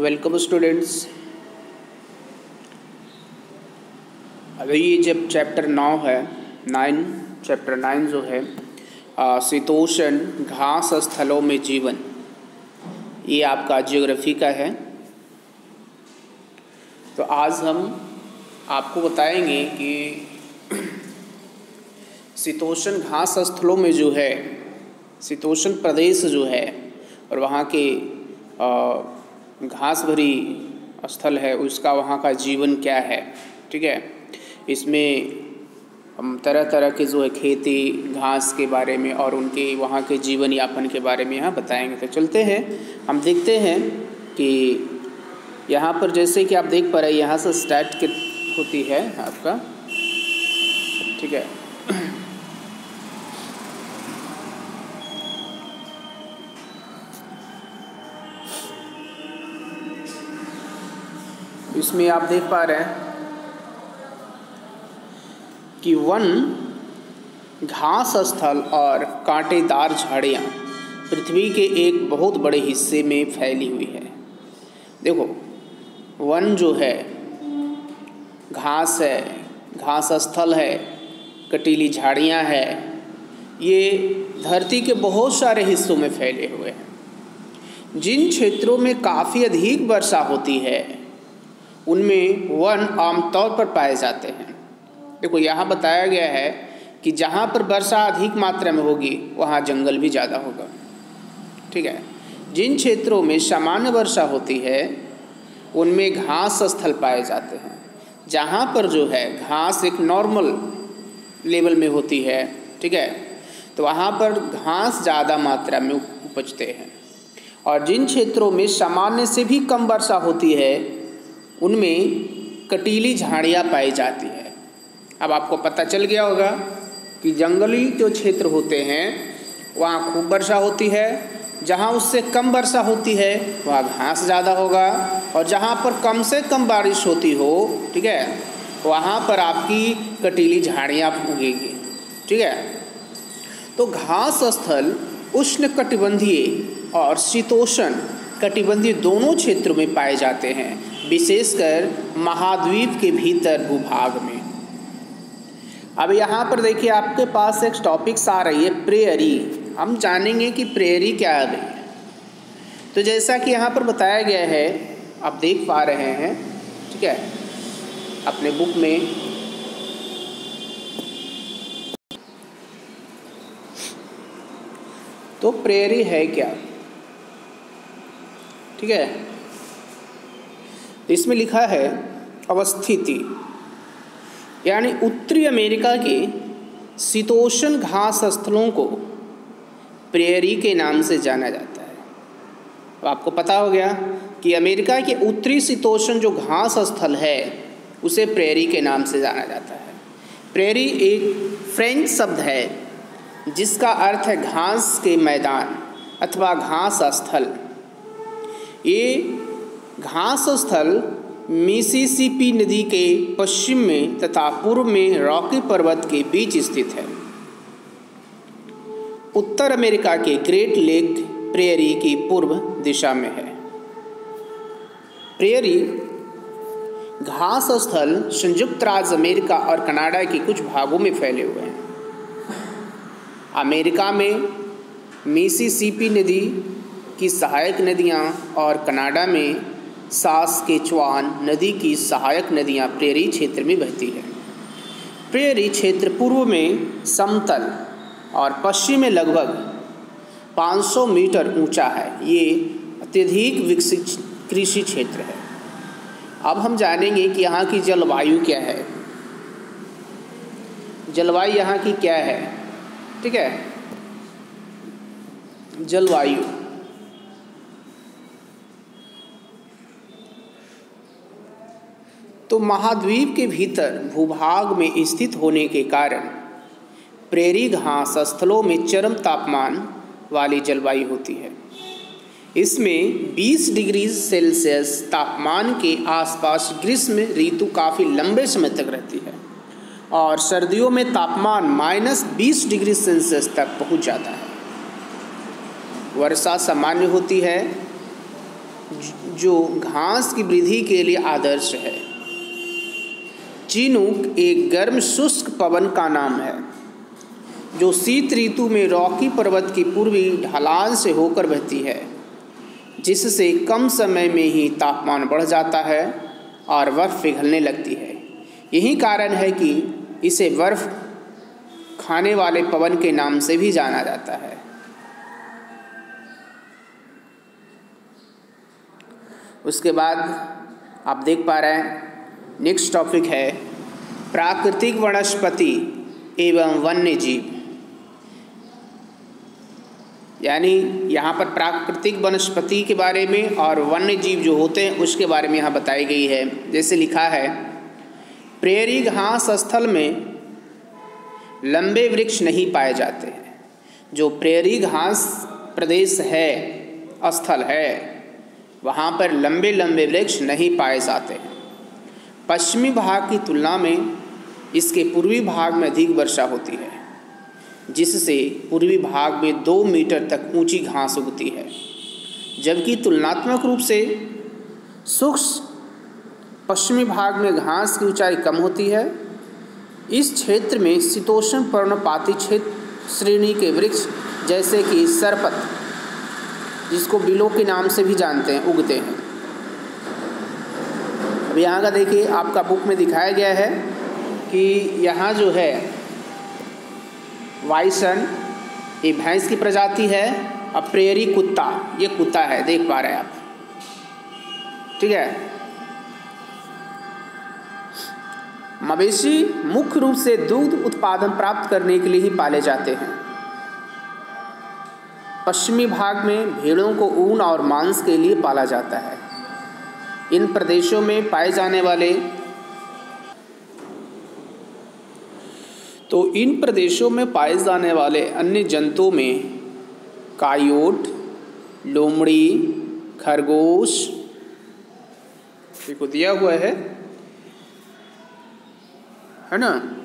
Welcome students अभी ये जब चैप्टर नौ है नाइन चैप्टर नाइन जो है शीतोषण घास स्थलों में जीवन। ये आपका जियोग्राफी का है। तो आज हम आपको बताएँगे कि शीतोषण घास स्थलों में जो है, शीतोषण प्रदेश जो है, और वहाँ के घास भरी स्थल है, उसका वहाँ का जीवन क्या है? ठीक है? इसमें हम तरह तरह के जो है खेती, घास के बारे में और उनके वहाँ के जीवन यापन के बारे में यहाँ बताएँगे। तो चलते हैं, हम देखते हैं कि यहाँ पर जैसे कि आप देख पा रहे हैं, यहाँ से स्टार्ट होती है आपका। ठीक है? इसमें आप देख पा रहे हैं कि वन घास स्थल और कांटेदार झाड़ियाँ पृथ्वी के एक बहुत बड़े हिस्से में फैली हुई है। देखो, वन जो है, घास है घास स्थल है, कटीली झाड़ियाँ है, ये धरती के बहुत सारे हिस्सों में फैले हुए हैं। जिन क्षेत्रों में काफ़ी अधिक वर्षा होती है उनमें वन आमतौर पर पाए जाते हैं। देखो, यहाँ बताया गया है कि जहाँ पर वर्षा अधिक मात्रा में होगी, वहाँ जंगल भी ज़्यादा होगा। ठीक है? जिन क्षेत्रों में सामान्य वर्षा होती है, उनमें घास स्थल पाए जाते हैं। जहाँ पर जो है, घास एक नॉर्मल लेवल में होती है, ठीक है? तो वहाँ पर घास ज़्यादा मात्रा में उपजते हैं। और जिन क्षेत्रों में सामान्य से भी कम वर्षा होती है उनमें कटीली झाड़ियाँ पाई जाती है। अब आपको पता चल गया होगा कि जंगली जो क्षेत्र होते हैं, वहाँ खूब वर्षा होती है। जहाँ उससे कम वर्षा होती है, वहाँ घास ज़्यादा होगा। और जहाँ पर कम से कम बारिश होती हो, ठीक है, वहाँ पर आपकी कटीली झाड़ियाँ उगेगी, ठीक है। तो घास स्थल, उष्ण कटिबंधीय और शीतोषण कटिबंधीय दोनों क्षेत्रों में पाए जाते हैं। विशेषकर महाद्वीप के भीतर भूभाग में। अब यहाँ पर देखिए, आपके पास एक टॉपिक्स आ रही है प्रेयरी हम जानेंगे कि प्रेयरी क्या है तो जैसा कि यहाँ पर बताया गया है, आप देख पा रहे हैं, ठीक है, अपने बुक में। तो प्रेयरी है क्या? ठीक है इसमें लिखा है अवस्थिति। यानी उत्तरी अमेरिका के शीतोषण घास स्थलों को प्रेयरी के नाम से जाना जाता है। तो आपको पता हो गया कि अमेरिका के उत्तरी शीतोषण जो घास स्थल है, उसे प्रेयरी के नाम से जाना जाता है। प्रेयरी एक फ्रेंच शब्द है, जिसका अर्थ है घास के मैदान अथवा घास स्थल ये घास स्थल मिसिसिपी नदी के पश्चिम में तथा पूर्व में रॉकी पर्वत के बीच स्थित है। उत्तर अमेरिका के ग्रेट लेक प्रेयरी की पूर्व दिशा में है। प्रेयरी घास स्थल संयुक्त राज्य अमेरिका और कनाडा के कुछ भागों में फैले हुए हैं। अमेरिका में मिसिसिपी नदी की सहायक नदियाँ और कनाडा में सास के चुआन नदी की सहायक नदियाँ प्रेरी क्षेत्र में बहती हैं। प्रेरी क्षेत्र पूर्व में समतल और पश्चिम में लगभग 500 मीटर ऊँचा है। ये अत्यधिक विकसित कृषि क्षेत्र है। अब हम जानेंगे कि यहाँ की जलवायु क्या है। जलवायु यहाँ की क्या है? ठीक है? जलवायु। तो महाद्वीप के भीतर भूभाग में स्थित होने के कारण प्रेरी घास स्थलों में चरम तापमान वाली जलवायु होती है। इसमें 20 डिग्री सेल्सियस तापमान के आसपास ग्रीष्म ऋतु काफ़ी लंबे समय तक रहती है और सर्दियों में तापमान माइनस बीस डिग्री सेल्सियस तक पहुँच जाता है। वर्षा सामान्य होती है, जो घास की वृद्धि के लिए आदर्श है। चिनुक एक गर्म शुष्क पवन का नाम है, जो शीत ऋतु में रॉकी पर्वत की पूर्वी ढलान से होकर बहती है, जिससे कम समय में ही तापमान बढ़ जाता है और बर्फ़ पिघलने लगती है। यही कारण है कि इसे बर्फ़ खाने वाले पवन के नाम से भी जाना जाता है। उसके बाद आप देख पा रहे हैं नेक्स्ट टॉपिक है, प्राकृतिक वनस्पति एवं वन्य जीव यानी यहाँ पर प्राकृतिक वनस्पति के बारे में और वन्य जीव जो होते हैं, उसके बारे में यहाँ बताई गई है। जैसे लिखा है, प्रेरी घास स्थल में लंबे वृक्ष नहीं पाए जाते हैं। जो प्रेरी घास प्रदेश है, स्थल है, वहाँ पर लंबे लंबे वृक्ष नहीं पाए जाते हैं। पश्चिमी भाग की तुलना में इसके पूर्वी भाग में अधिक वर्षा होती है, जिससे पूर्वी भाग में दो मीटर तक ऊँची घास उगती है। जबकि तुलनात्मक रूप से सूक्ष्म पश्चिमी भाग में घास की ऊंचाई कम होती है। इस क्षेत्र में शीतोष्ण पर्णपाती क्षेत्र श्रेणी के वृक्ष जैसे कि सरपत, जिसको बिलो के नाम से भी जानते हैं, उगते हैं। यहाँ का देखिए, आपका बुक में दिखाया गया है कि यहाँ जो है वाइसन ये भैंस की प्रजाति है और प्रेरी कुत्ता, ये कुत्ता है, देख पा रहे हैं आप। ठीक है? मवेशी मुख्य रूप से दूध उत्पादन प्राप्त करने के लिए ही पाले जाते हैं। पश्चिमी भाग में भेड़ों को ऊन और मांस के लिए पाला जाता है। इन प्रदेशों में पाए जाने वाले। तो इन प्रदेशों में पाए जाने वाले अन्य जंतुओं में कायोट, लोमड़ी, खरगोश को दिया हुआ है। है ना?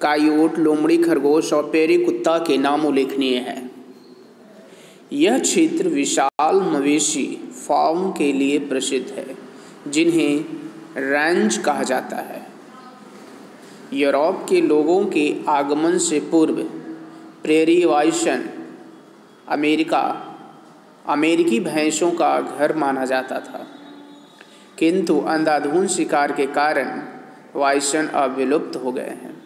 कायोट, लोमड़ी, खरगोश और पेरी कुत्ता के नाम उल्लेखनीय है। यह क्षेत्र विशाल मवेशी फार्म के लिए प्रसिद्ध है। जिन्हें रैंच कहा जाता है। यूरोप के लोगों के आगमन से पूर्व प्रेरी वाइशन अमेरिका, अमेरिकी भैंसों का घर माना जाता था। किंतु अंधाधुन शिकार के कारण वाइशन अब विलुप्त हो गए हैं।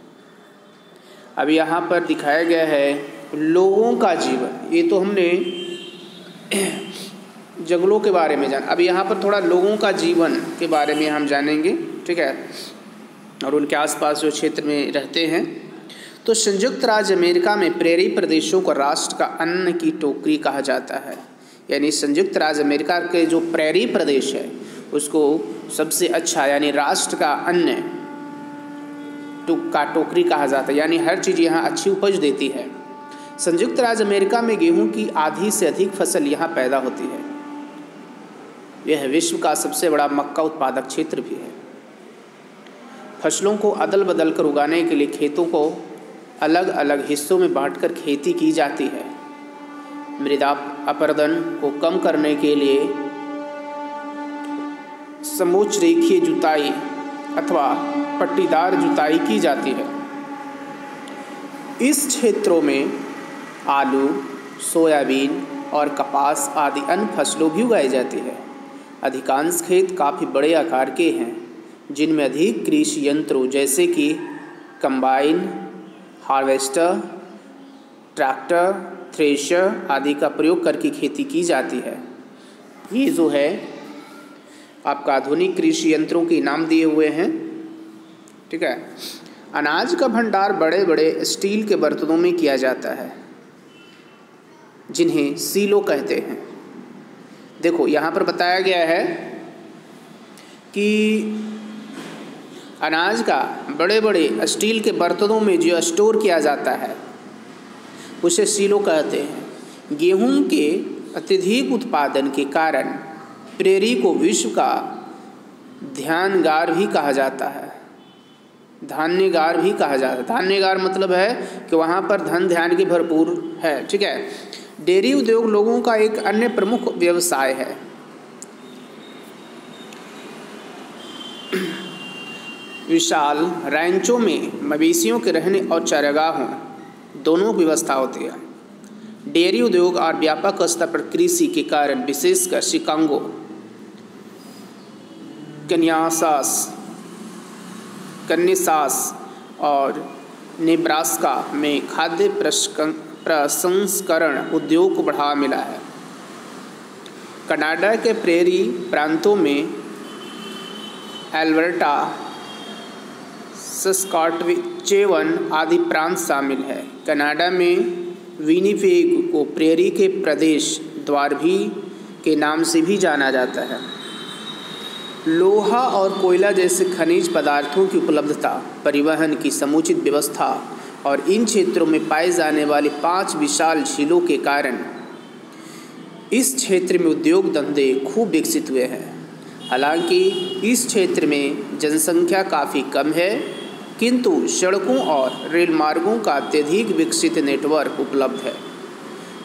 अब यहाँ पर दिखाया गया है लोगों का जीवन। ये तो हमने जंगलों के बारे में जान, अब यहाँ पर थोड़ा लोगों का जीवन के बारे में हम जानेंगे, ठीक है? और उनके आसपास जो क्षेत्र में रहते हैं। तो संयुक्त राज्य अमेरिका में प्रेरी प्रदेशों को राष्ट्र का अन्न की टोकरी कहा जाता है। यानी संयुक्त राज्य अमेरिका के जो प्रेरी प्रदेश है, उसको सबसे अच्छा यानी राष्ट्र का अन्न का टोकरी कहा जाता है। यानी हर चीज़ यहाँ अच्छी उपज देती है। संयुक्त राज्य अमेरिका में गेहूँ की आधी से अधिक फ़सल यहाँ पैदा होती है। यह विश्व का सबसे बड़ा मक्का उत्पादक क्षेत्र भी है। फ़सलों को अदल बदल कर उगाने के लिए खेतों को अलग अलग हिस्सों में बांटकर खेती की जाती है। मृदा अपर्दन को कम करने के लिए समोच्च रेखीय जुताई अथवा पट्टीदार जुताई की जाती है। इस क्षेत्रों में आलू, सोयाबीन और कपास आदि अन्य फ़सलों भी उगाई जाती है। अधिकांश खेत काफ़ी बड़े आकार के हैं, जिनमें अधिक कृषि यंत्रों जैसे कि कंबाइन, हार्वेस्टर, ट्रैक्टर, थ्रेशर आदि का प्रयोग करके खेती की जाती है। ये जो है, आपका आधुनिक कृषि यंत्रों के नाम दिए हुए हैं। ठीक है? अनाज का भंडार बड़े बड़े स्टील के बर्तनों में किया जाता है, जिन्हें सीलो कहते हैं। देखो, यहाँ पर बताया गया है कि अनाज का बड़े बड़े स्टील के बर्तनों में जो स्टोर किया जाता है, उसे सीलो कहते हैं। गेहूँ के अत्यधिक उत्पादन के कारण प्रेरी को विश्व का ध्यानगार भी कहा जाता है। धान्यगार भी कहा जाता है। धान्यगार मतलब है कि वहाँ पर धन ध्यान की भरपूर है, ठीक है? डेयरी उद्योग लोगों का एक अन्य प्रमुख व्यवसाय है। विशाल रैंचों में मवेशियों के रहने और चारागाहों दोनों व्यवस्था होती है। डेयरी उद्योग और व्यापक स्तर पर कृषि के कारण विशेषकर शिकांगो, कन्यासास कन्यासास और नेब्रास्का में खाद्य प्रसंस्करण उद्योग को बढ़ावा मिला है। कनाडा के प्रेरी प्रांतों में एल्बर्टा सस्कॉटचेवन आदि प्रांत शामिल है। कनाडा में विनीपेग को प्रेरी के प्रदेश द्वार भी के नाम से भी जाना जाता है। लोहा और कोयला जैसे खनिज पदार्थों की उपलब्धता, परिवहन की समुचित व्यवस्था और इन क्षेत्रों में पाए जाने वाली पाँच विशाल झीलों के कारण इस क्षेत्र में उद्योग धंधे खूब विकसित हुए हैं। हालाँकि इस क्षेत्र में जनसंख्या काफ़ी कम है, किंतु सड़कों और रेल मार्गों का अत्यधिक विकसित नेटवर्क उपलब्ध है।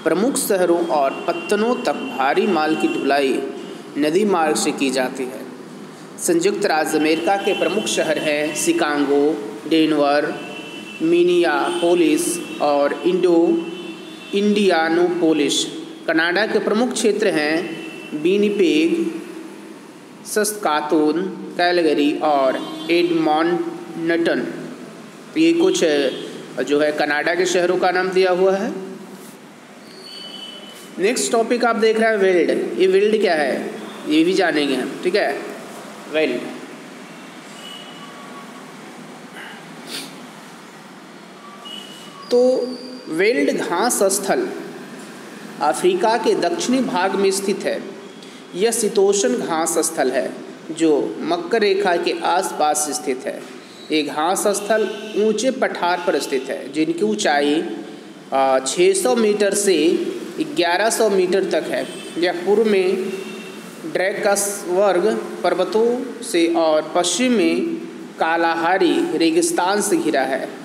प्रमुख शहरों और पत्तनों तक भारी माल की ढुलाई नदी मार्ग से की जाती है। संयुक्त राज्य अमेरिका के प्रमुख शहर हैं शिकागो डेनवर मिनियापोलिस और इंडो इंडियानोपोलिस कनाडा के प्रमुख क्षेत्र हैं बीनीपेग सस्कातून कैलगरी और एडमॉन्टन ये कुछ, जो है कनाडा के शहरों का नाम दिया हुआ है। नेक्स्ट टॉपिक आप देख रहे हैं वेल्ड ये वेल्ड क्या है? ये भी जानेंगे हम, ठीक है? वेल्ड तो वेल्ड घास स्थल अफ्रीका के दक्षिणी भाग में स्थित है। यह शीतोषण घास स्थल है, जो मकर रेखा के आसपास स्थित है। ये घास स्थल ऊँचे पठार पर स्थित है, जिनकी ऊंचाई 600 मीटर से 1100 मीटर तक है। यह पूर्व में ड्रैकस वर्ग पर्वतों से और पश्चिम में कालाहारी रेगिस्तान से घिरा है।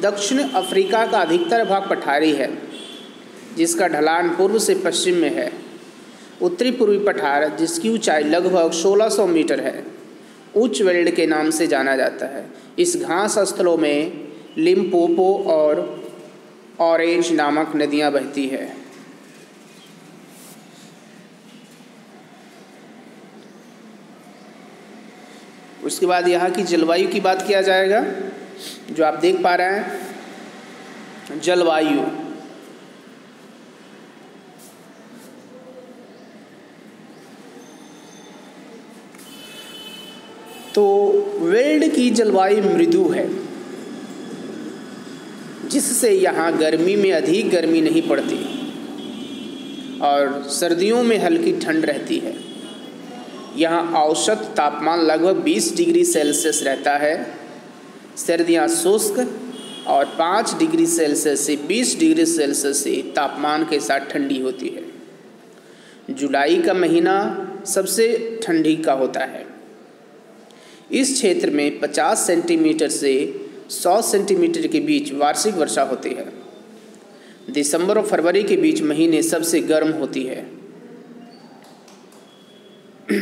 दक्षिण अफ्रीका का अधिकतर भाग पठारी है, जिसका ढलान पूर्व से पश्चिम में है। उत्तरी पूर्वी पठार, जिसकी ऊंचाई लगभग 1600 मीटर है, उच्च वेल्ड के नाम से जाना जाता है। इस घास स्थलों में लिम्पोपो और ऑरेंज नामक नदियाँ बहती है। उसके बाद यहाँ की जलवायु की बात किया जाएगा। जो आप देख पा रहे हैं, जलवायु। तो वेल्ड की जलवायु मृदु है, जिससे यहाँ गर्मी में अधिक गर्मी नहीं पड़ती और सर्दियों में हल्की ठंड रहती है। यहाँ औसत तापमान लगभग 20 डिग्री सेल्सियस रहता है। सर्दियाँ शुष्क और पाँच डिग्री सेल्सियस से 20 डिग्री सेल्सियस से तापमान के साथ ठंडी होती है। जुलाई का महीना सबसे ठंडी का होता है। इस क्षेत्र में 50 सेंटीमीटर से 100 सेंटीमीटर के बीच वार्षिक वर्षा होती है। दिसंबर और फरवरी के बीच महीने सबसे गर्म होती है।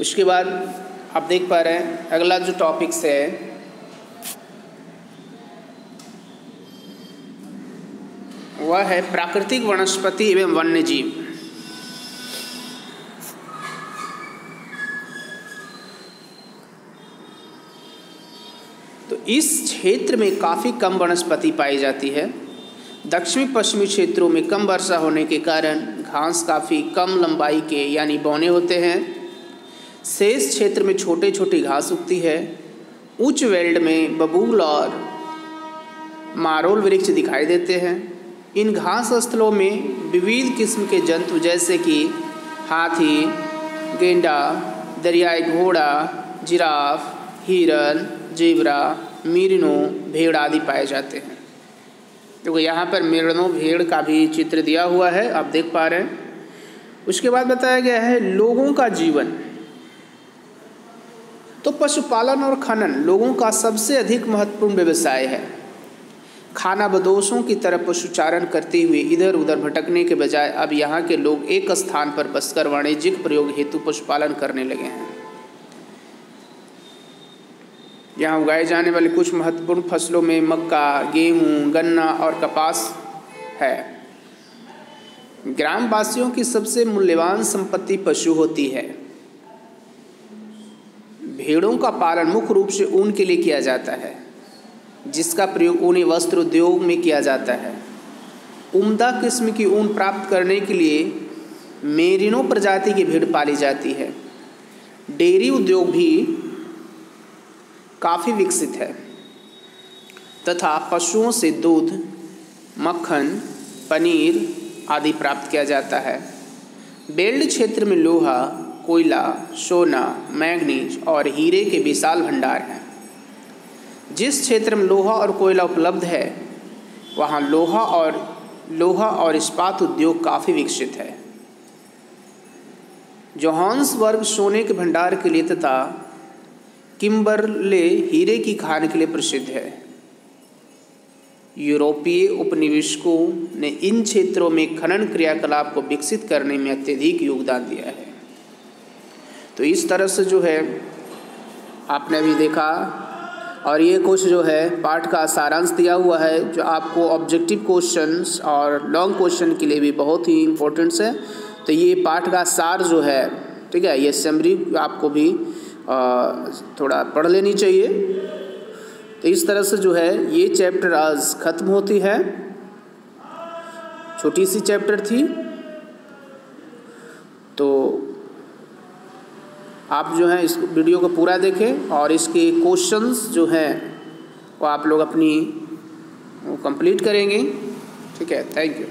उसके बाद आप देख पा रहे हैं, अगला जो टॉपिक्स है, वह है प्राकृतिक वनस्पति एवं वन्य जीव तो इस क्षेत्र में काफ़ी कम वनस्पति पाई जाती है। दक्षिणी पश्चिमी क्षेत्रों में कम वर्षा होने के कारण घास काफ़ी कम लंबाई के, यानी बौने होते हैं। शेष क्षेत्र में छोटे छोटी घास उगती है। उच्च वेल्ड में बबूल और मारोल वृक्ष दिखाई देते हैं। इन घास स्थलों में विविध किस्म के जंतु जैसे कि हाथी, गेंडा, दरियाई घोड़ा, जिराफ, हिरन, जेबरा, मिरनो, भेड़ आदि पाए जाते हैं। देखो, यहाँ पर मिरनों भेड़ का भी चित्र दिया हुआ है, आप देख पा रहे हैं। उसके बाद बताया गया है, लोगों का जीवन। तो पशुपालन और खनन लोगों का सबसे अधिक महत्वपूर्ण व्यवसाय है। खाना बदोशों की तरह पशुचारण करते हुए इधर उधर भटकने के बजाय अब यहाँ के लोग एक स्थान पर बसकर वाणिज्यिक प्रयोग हेतु पशुपालन करने लगे हैं। यहाँ उगाए जाने वाले कुछ महत्वपूर्ण फ़सलों में मक्का, गेहूँ, गन्ना और कपास है। ग्रामवासियों की सबसे मूल्यवान संपत्ति पशु होती है। भेड़ों का पालन मुख्य रूप से ऊन के लिए किया जाता है, जिसका प्रयोग ऊनी वस्त्र उद्योग में किया जाता है। उम्दा किस्म की ऊन प्राप्त करने के लिए मेरिनो प्रजाति की भेड़ पाली जाती है। डेयरी उद्योग भी काफ़ी विकसित है, तथा पशुओं से दूध, मक्खन, पनीर आदि प्राप्त किया जाता है। बेल्ट क्षेत्र में लोहा कोयला, सोना, मैंगनीज और हीरे के विशाल भंडार हैं। जिस क्षेत्र में लोहा और कोयला उपलब्ध है, वहाँ लोहा और लोहा और इस्पात उद्योग काफ़ी विकसित है। जोहान्सबर्ग सोने के भंडार के लिए तथा किम्बरले हीरे की खान के लिए प्रसिद्ध है। यूरोपीय उपनिवेशकों ने इन क्षेत्रों में खनन क्रियाकलाप को विकसित करने में अत्यधिक योगदान दिया है। तो इस तरह से जो है आपने अभी देखा। और ये कुछ जो है पाठ का सारांश दिया हुआ है जो आपको ऑब्जेक्टिव क्वेश्चंस और लॉन्ग क्वेश्चन के लिए भी बहुत ही इम्पोर्टेंट्स है। तो ये पाठ का सार जो है ठीक है ये समरी आपको भी आ, थोड़ा पढ़ लेनी चाहिए। तो इस तरह से जो है ये चैप्टर आज ख़त्म होती है। छोटी सी चैप्टर थी। तो आप जो है इस वीडियो को पूरा देखें और इसके क्वेश्चंस जो हैं वो आप लोग अपनी कंप्लीट करेंगे। ठीक है, थैंक यू।